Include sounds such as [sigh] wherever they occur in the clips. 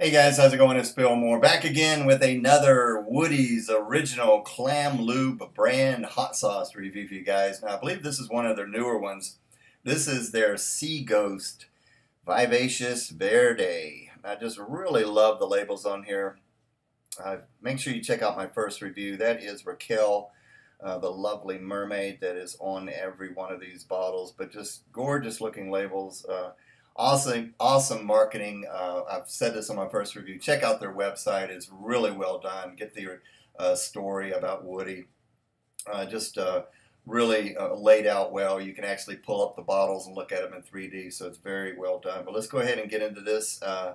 Hey guys, how's it going? It's Bill Moore back again with another Woody's Original Clamlube brand hot sauce review for you guys. Now, I believe this is one of their newer ones. This is their Sea Ghost Vivacious Verde. I just really love the labels on here. Uh, make sure you check out my first review. That is Raquel, uh, the lovely mermaid that is on every one of these bottles. But just gorgeous looking labels. Uh, awesome, awesome marketing. Uh, I've said this on my first review. Check out their website; it's really well done. Get the uh, story about Woody. Uh, just uh, really uh, laid out well. You can actually pull up the bottles and look at them in 3D, so it's very well done. But let's go ahead and get into this uh,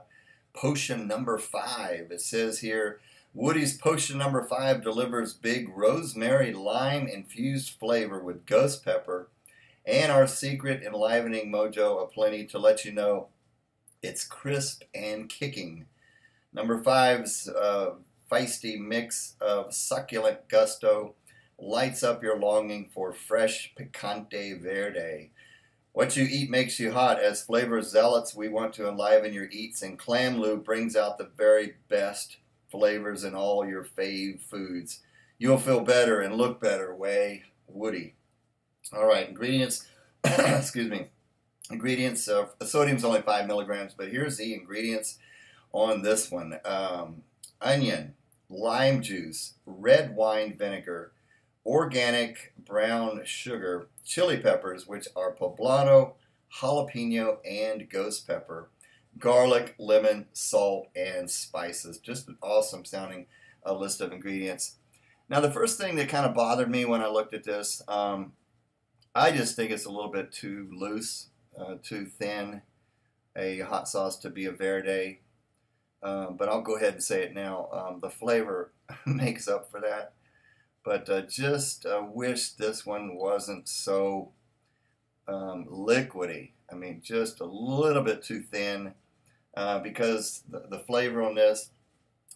potion number five. It says here. Woody's Potion number five delivers big rosemary lime infused flavor with ghost pepper, and our secret enlivening mojo aplenty to let you know it's crisp and kicking. Number five's uh, feisty mix of succulent gusto lights up your longing for fresh picante verde. What you eat makes you hot. As flavor zealots, we want to enliven your eats, and Clamlube brings out the very best flavors in all your fave foods. You'll feel better and look better. Way Woody. All right, ingredients. [coughs] excuse me. Ingredients. Uh, sodium's only five milligrams, but here's the ingredients on this one: um, onion, lime juice, red wine vinegar, organic brown sugar, chili peppers, which are poblano, jalapeno, and ghost pepper, garlic, lemon, salt, and spices. Just an awesome sounding uh, list of ingredients. Now, the first thing that kind of bothered me when I looked at this, um, I just think it's a little bit too loose, uh, too thin, a hot sauce to be a verde. Um, but I'll go ahead and say it now. Um, the flavor [laughs] makes up for that. But uh, just uh, wish this one wasn't so um, liquidy. I mean, just a little bit too thin uh, because the, the flavor on this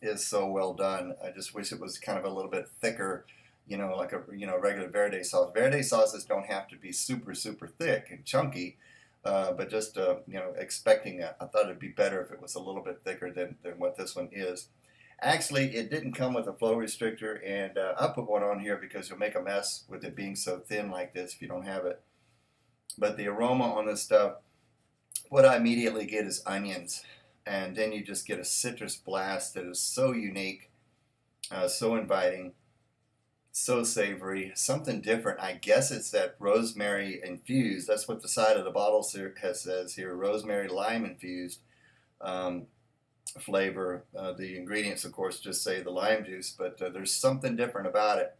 is so well done. I just wish it was kind of a little bit thicker you know, like a you know regular verde sauce. Verde sauces don't have to be super super thick and chunky, uh, but just uh, you know expecting. I thought it'd be better if it was a little bit thicker than, than what this one is. Actually, it didn't come with a flow restrictor, and uh, I put one on here because you'll make a mess with it being so thin like this if you don't have it. But the aroma on this stuff, what I immediately get is onions, and then you just get a citrus blast that is so unique, uh, so inviting so savory, something different. I guess it's that rosemary infused. That's what the side of the bottle has says here: rosemary lime infused um, flavor. Uh, the ingredients, of course, just say the lime juice, but uh, there's something different about it.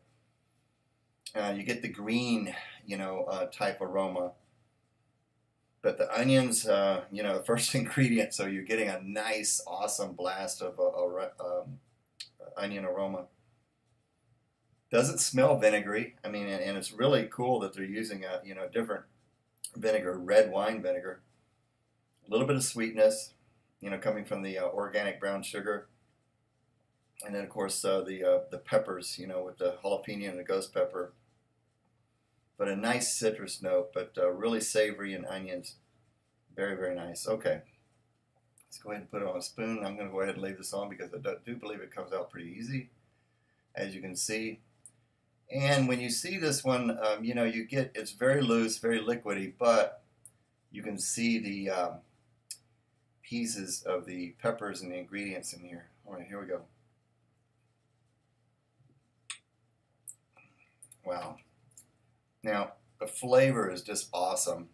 Uh, you get the green, you know, uh, type aroma. But the onions, uh, you know, the [laughs] first ingredient, so you're getting a nice, awesome blast of a, a um, onion aroma. Doesn't smell vinegary. I mean, and, and, it's really cool that they're using a you know different vinegar, red wine vinegar. A little bit of sweetness, you know, coming from the uh, organic brown sugar, and then of course uh, the uh, the peppers, you know, with the jalapeno and the ghost pepper. But a nice citrus note, but uh, really savory and onions. Very very nice. Okay. Let's go ahead and put it on a spoon. I'm going to go ahead and leave this on because I do believe it comes out pretty easy. As you can see, and when you see this one, um, you know, you get, it's very loose, very liquidy, but you can see the um, pieces of the peppers and the ingredients in here. All right, here we go. Wow. Now, the flavor is just awesome.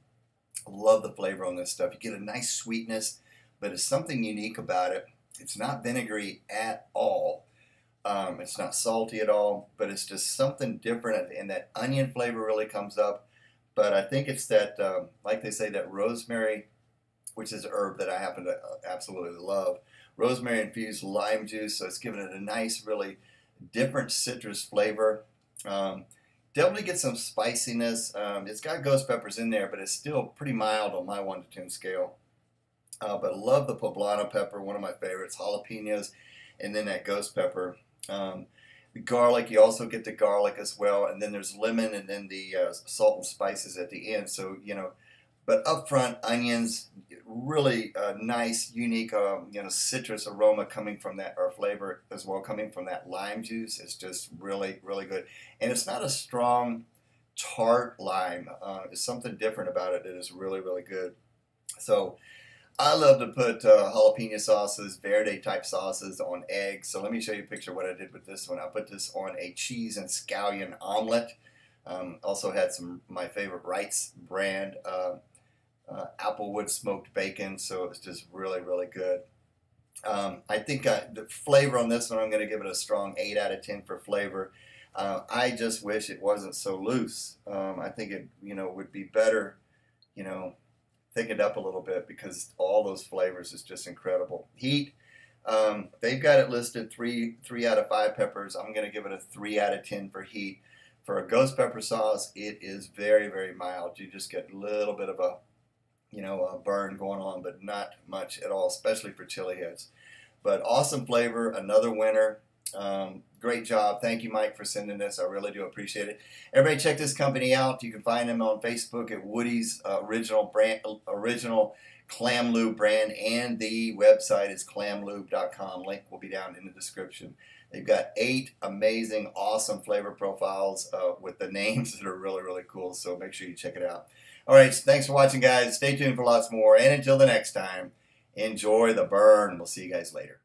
I love the flavor on this stuff. You get a nice sweetness, but it's something unique about it. It's not vinegary at all. Um, it's not salty at all, but it's just something different, and that onion flavor really comes up. But I think it's that, um, like they say, that rosemary, which is a herb that I happen to uh, absolutely love. Rosemary infused lime juice, so it's giving it a nice, really different citrus flavor. Um, definitely get some spiciness. Um, it's got ghost peppers in there, but it's still pretty mild on my one to ten scale. Uh, but love the poblano pepper, one of my favorites. Jalapenos, and then that ghost pepper. Um, the garlic, you also get the garlic as well, and then there's lemon, and then the uh, salt and spices at the end. So you know, but up front, onions, really uh, nice, unique, um, you know, citrus aroma coming from that, or flavor as well coming from that lime juice. It's just really, really good. And it's not a strong tart lime. Uh, it's something different about it that is really, really good. So I love to put uh, jalapeno sauces, verde type sauces on eggs. So let me show you a picture of what I did with this one. I put this on a cheese and scallion omelet. Um, also had some my favorite Wright's brand uh, uh, applewood smoked bacon. So it's just really, really good. Um, I think I, the flavor on this one, I'm going to give it a strong 8 out of 10 for flavor. Uh, I just wish it wasn't so loose. Um, I think it, you know, would be better, you know, thickened up a little bit because all those flavors is just incredible. Heat, um, they've got it listed three three out of five peppers. I'm going to give it a three out of ten for heat. For a ghost pepper sauce, it is very very mild. You just get a little bit of a you know a burn going on, but not much at all, especially for chili heads. But awesome flavor, another winner. Um, great job. Thank you, Mike, for sending this. I really do appreciate it. Everybody, check this company out. You can find them on Facebook at Woody's uh, original brand, original clam lube brand, and the website is clamlube.com. Link will be down in the description. They've got eight amazing, awesome flavor profiles uh, with the [laughs] names that are really, really cool. So make sure you check it out. All right, thanks for watching, guys. Stay tuned for lots more. And until the next time, enjoy the burn. We'll see you guys later.